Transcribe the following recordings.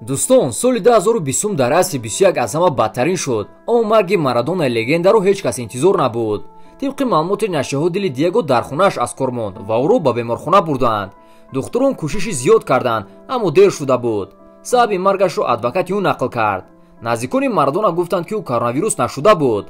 дӯстон соли 2020 дар асри 21 аз ҳама бадтарин шуд. Аммо марги марадонаи легендаро ҳеҷ кас интизор набуд. Тибқи маълумоти нашрҳо дили диего дар хонааш аз кор монд ва ӯро ба беморхона бурданд. Духтурон кӯшиши зиёд карданд аммо дер шуда буд. Сабаби маргашро адвокати ӯ нақл кард. Наздикони марадона гуфтанд ки ӯ коронавирус нашуда буд.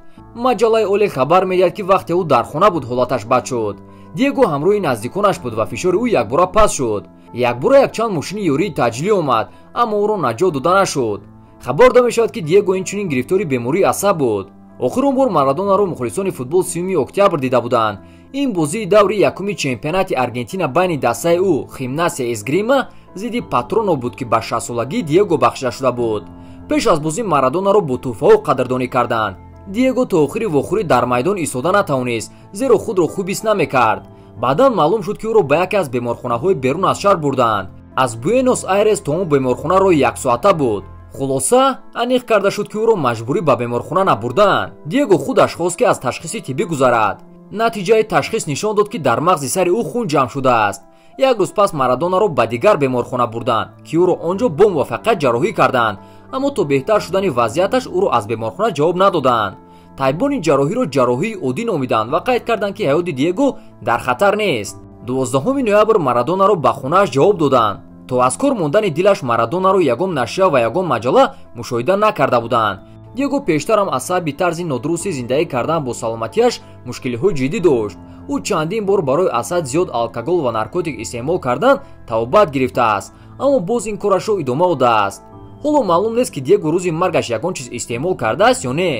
Маҷаллаи оле хабар медиҳад ки вақте ӯ дар хона буд ҳолаташ бад шуд. Диего ҳамроҳи наздиконаш буд ва фишори ӯ якбора паст шуд якбора якчанд мошини ёрии таъҷилӣ омад аммо ӯро наҷот дода нашуд. Хабар дода мешавад ки диего инчунин гирифтори бемории асаб буд. Охир он бор марадонаро мухлисони футбол сюми октябр дида буданд. Ин бозии даври якуми чемпионати аргентина байни дастаи ӯ химнасия эсгрима зидди патроно буд ки ба шастсолагӣ диего бахшида шуда буд. Пеш аз бозӣ марадонаро бо тӯҳфаҳо қадрдонӣ карданд. Диего то охири вохӯрӣ дар майдон истода натавонист зеро худро хуб ис намекард баъдан маълум шуд ки ӯро ба яке аз беморхонаҳои берун аз шаҳр бурданд аз буэнос айрес то он беморхона роҳи яксоата буд. Хулоса аниқ карда шуд ки ӯро маҷбурӣ ба беморхона набурданд диего худаш хост ки аз ташхиси тиббӣ гузарад. Натиҷаи ташхис нишон дод ки дар мағзи сари ӯ хун ҷамъ шудааст. Як рӯз пас марадонаро ба дигар беморхона бурданд ки ӯро он ҷо бо муваффақият ҷарроҳӣ карданд. Аммо то беҳтар шудани вазъияташ ӯро аз беморхона ҷавоб надоданд тайбони ҷарроҳиро ҷарроҳии оддӣ номиданд ва қайд карданд ки ҳаёти диего дар хатар нест. Дувоздаҳуми ноябр марадонаро ба хонааш ҷавоб доданд. То аз кор мондани дилаш марадонаро ягон нашрия ва ягон маҷалла мушоҳида накарда буданд. Диего пештарам аз сабаби тарзи нодурусти зиндагӣ кардан бо саломатиаш мушкилиҳои ҷиддӣ дошт. Ӯ чандин бор барои асад зиёд алкогол ва наркотик истеъмол кардан тавбат гирифтааст аммо боз ин корашро идома додааст ҳоло маълум нест ки диего рӯзи маргаш ягон чиз истеъмол кардааст ё не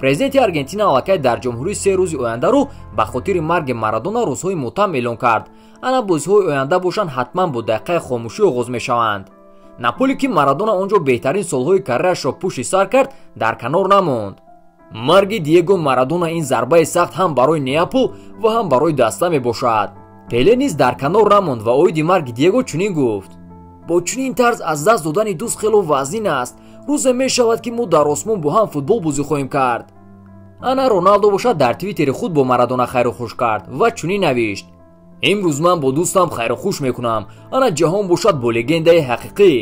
президенти аргентина аллакай дар ҷумҳурии се рӯзи ояндаро ба хотири марги марадона рӯзҳои мутам эълон кард. Ана бозиҳои оянда бошанд ҳатман бо дақиқаи хомӯшӣ оғоз мешаванд. Наполе ки марадона он ҷо беҳтарин солҳои каррияшро пушти сар кард дар канор намонд. Марги диего марадона ин зарбаи сахт ҳам барои неапол ва ҳам барои даста мебошад. Пеле низ дар канор намонд ва оиди марги диего чунин гуфт. Бо чунин тарз аз даст додани дӯст хело вазнин аст рӯзе мешавад ки мо дар осмон бо ҳам футбол бозӣ хоҳем кард ана роналдо бошад дар твиттери худ бо марадона хайрухуш кард ва чунин навишт имрӯз ман бо дӯстам хайрухуш мекунам ана ҷаҳон бошад бо легендаи ҳақиқӣ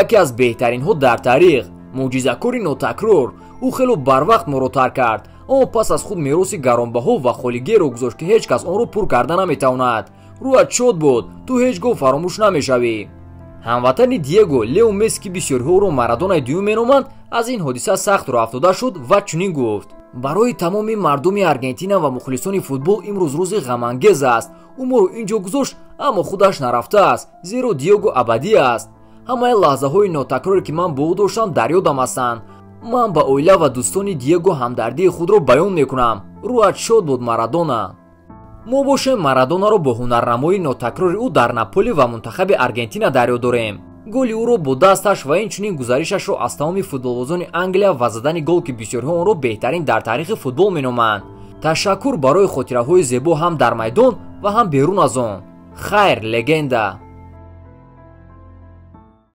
яке аз беҳтаринҳо дар таърих мӯъҷизакори нотакрор ӯ хело барвақт моро тарк кард аммо пас аз худ мероси гаронбаҳо ва холигеро гузошт ки ҳеҷ кас онро пур карда наметавонад рӯят шод буд ту ҳеҷ гоҳ фаромӯш намешавӣ ҳамватани диего лео месси ки бисёриҳоро марадонаи дуюм меноманд аз ин ҳодиса сахт роҳафтода шуд ва чунин гуфт. Барои тамоми мардуми аргентина ва мухлисони футбол имрӯз рӯзи ғамангез аст. Ӯ моро ин ҷо гузошт аммо худаш нарафтааст зеро диего абадӣ аст. Ҳамаи лаҳзаҳои нотакроре ки ман бо ӯ доштам дар ёдам ҳастанд. Ман ба оила ва дӯстони диего ҳамдардии худро баён мекунам. Рӯҳат шод буд марадона мо бошем марадонаро бо ҳунарнамоии нотакрори ӯ дар наполи ва мунтахаби аргентина дар ёд дорем. Голи ӯро бо дасташ ва инчунин гузаришашро аз тамоми футболбозони англия ва задани гол ки бисёриҳо онро беҳтарин дар таърихи футбол меноманд. Ташаккур барои хотираҳои зебо ҳам дар майдон ва ҳам берун аз он. Хайр легенда